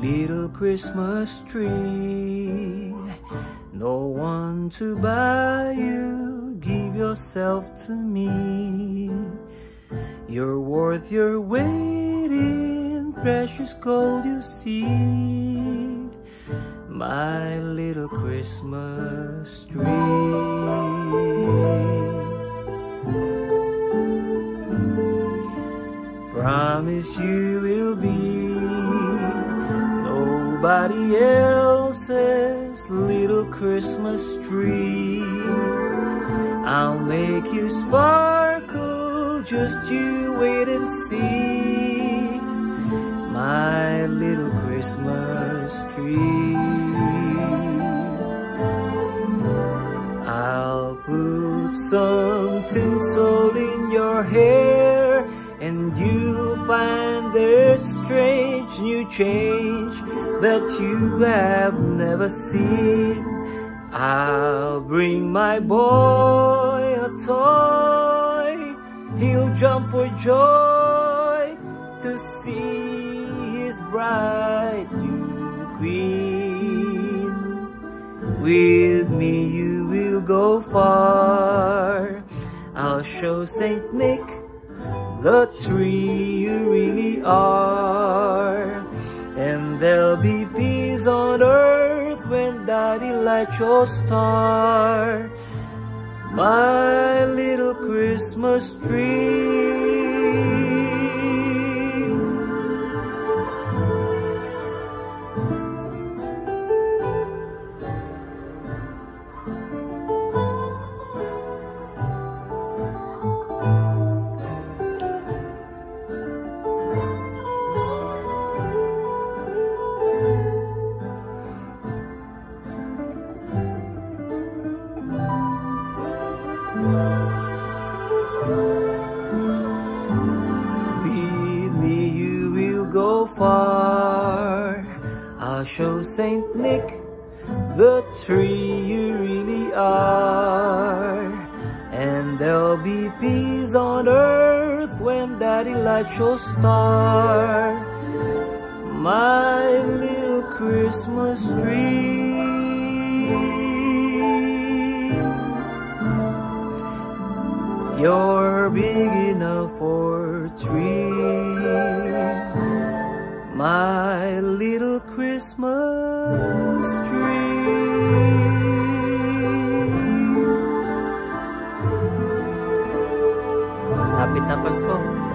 Little Christmas tree, no one to buy you, give yourself to me. You're worth your weight in precious gold, you see. My little Christmas tree. Promise you will be nobody else's little Christmas tree. I'll make you sparkle, just you wait and see. My little Christmas tree. Some tinsel in your hair and you'll find there's strange new change that you have never seen. I'll bring my boy a toy. He'll jump for joy to see his bride new queen. With me you will go far. I'll show Saint Nick the tree you really are. And there'll be peace on earth when Daddy lights your star. My little Christmas tree. With me you will go far. I'll show Saint Nick the tree you really are. And there'll be peace on earth when Daddy lights your star. My little Christmas tree. You're big enough for a tree, my little Christmas tree. Lapit na Pasko.